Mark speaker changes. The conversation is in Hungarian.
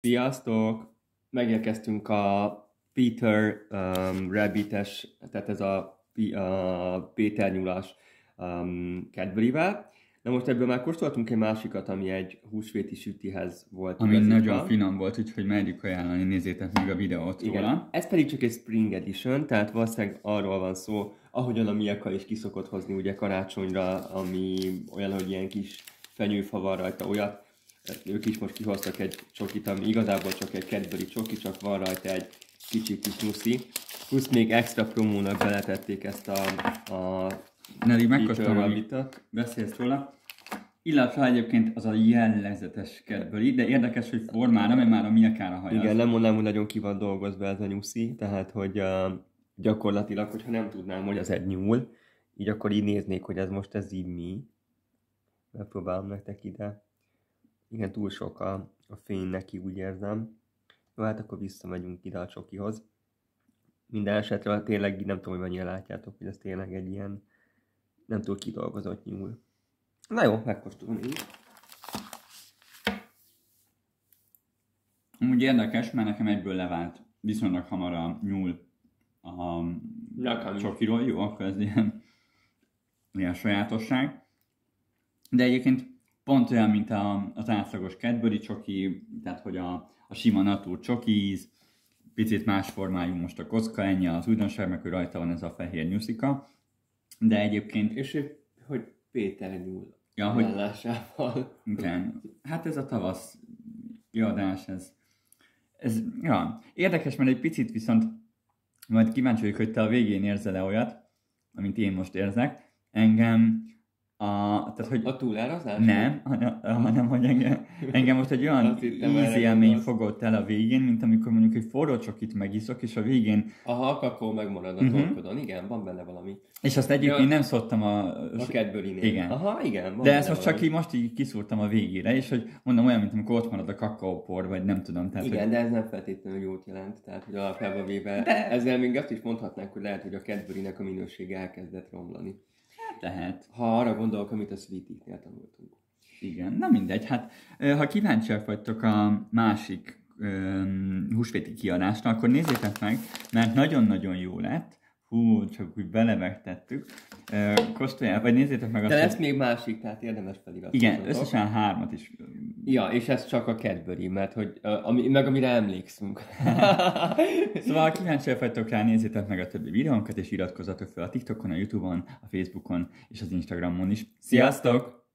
Speaker 1: Sziasztok! Megérkeztünk a Peter um, Rabbites, tehát ez a, a Péter nyulas um, Cadbury-vel. Na most ebből már kóstoltunk egy másikat, ami egy húsvéti sütihez volt.
Speaker 2: Ami
Speaker 1: igazítva.
Speaker 2: nagyon finom volt, úgyhogy merjük ajánlani, nézzétek meg a videót
Speaker 1: Igen.
Speaker 2: róla.
Speaker 1: Ez pedig csak egy Spring Edition, tehát valószínűleg arról van szó, ahogyan a Miaka is kiszokott hozni ugye karácsonyra, ami olyan, hogy ilyen kis fenyőfa van rajta, olyat. Ők is most kihoztak egy csokit, ami igazából csak egy Cadbury csoki, csak van rajta egy kicsi kis nyuszi. Plusz még extra promónak beletették ezt a, a
Speaker 2: Neri, megkóstolom, amit beszélsz róla. Illetve egyébként az a jellegzetes Cadbury, de érdekes, hogy formára, mert már a miakára hajaz.
Speaker 1: Igen, nem mondanám, hogy nagyon ki van dolgozva ez a nyuszi, tehát hogy uh, gyakorlatilag, hogyha nem tudnám, hogy az egy nyúl, így akkor így néznék, hogy ez most ez így mi. Megpróbálom nektek ide. Igen, túl sok a, a fény neki, úgy érzem. Jó, hát akkor visszamegyünk ide a csokihoz. Minden esetre tényleg nem tudom, hogy mennyire látjátok, hogy ez tényleg egy ilyen nem túl kidolgozott nyúl. Na jó, megkóstolom így.
Speaker 2: Amúgy érdekes, mert nekem egyből levált viszonylag hamar a nyúl a
Speaker 1: Nekem
Speaker 2: csokiról. Jó, akkor ez ilyen, ilyen sajátosság. De egyébként pont olyan, mint a, az átlagos Cadbury csoki, tehát hogy a, a sima natur csoki íz, picit más formájú most a kocka ennyi, az újdonság, meg hogy rajta van ez a fehér nyuszika. De egyébként,
Speaker 1: És hogy Péter nyúl
Speaker 2: ja, hogy
Speaker 1: állásával.
Speaker 2: Igen. Hát ez a tavasz kiadás, ez, ez ja, érdekes, mert egy picit viszont majd kíváncsi vagyok, hogy te a végén érzel-e olyat, amit én most érzek. Engem a, tehát, hogy
Speaker 1: A túlárazás?
Speaker 2: nem, hanem, hogy engem, engem most egy olyan ízi élmény
Speaker 1: gondolsz.
Speaker 2: fogott el a végén, mint amikor mondjuk egy forró csokit megiszok, és a végén,
Speaker 1: Aha, a kakó megmarad a torkodon. Igen, van benne valami.
Speaker 2: és azt egyébként
Speaker 1: Ja.
Speaker 2: nem szoktam a...
Speaker 1: A Cadbury-nél.
Speaker 2: Igen.
Speaker 1: Aha, igen. Van
Speaker 2: De ezt most csak így most így kiszúrtam a végére, és hogy mondom olyan, mint amikor ott marad a kakaópor, vagy nem tudom. Tehát,
Speaker 1: Igen,
Speaker 2: hogy...
Speaker 1: de ez nem feltétlenül jót jelent. Tehát, hogy alapjában véve,
Speaker 2: De-
Speaker 1: ezzel még azt is mondhatnánk, hogy lehet, hogy a Cadbury-nek a minősége elkezdett romlani.
Speaker 2: Lehet.
Speaker 1: Ha arra gondolok, amit a Sweetie-nél tanultunk.
Speaker 2: Igen, na mindegy. Hát, ha kíváncsiak vagytok a másik öm, húsvéti kiadásra, akkor nézzétek meg, mert nagyon-nagyon jó lett. Hú, csak úgy belevegtettük. Kóstolják, vagy nézzétek meg azt,
Speaker 1: De
Speaker 2: hogy-
Speaker 1: lesz még másik, tehát érdemes feliratkozni.
Speaker 2: Igen, összesen hármat is.
Speaker 1: Ja, és ez csak a Cadbury, mert hogy, ami, meg amire emlékszünk.
Speaker 2: Szóval, kíváncsiak vagytok rá, nézzétek meg a többi videónkat, és iratkozzatok fel a TikTokon, a Youtube-on, a Facebookon és az Instagramon is. Sziasztok!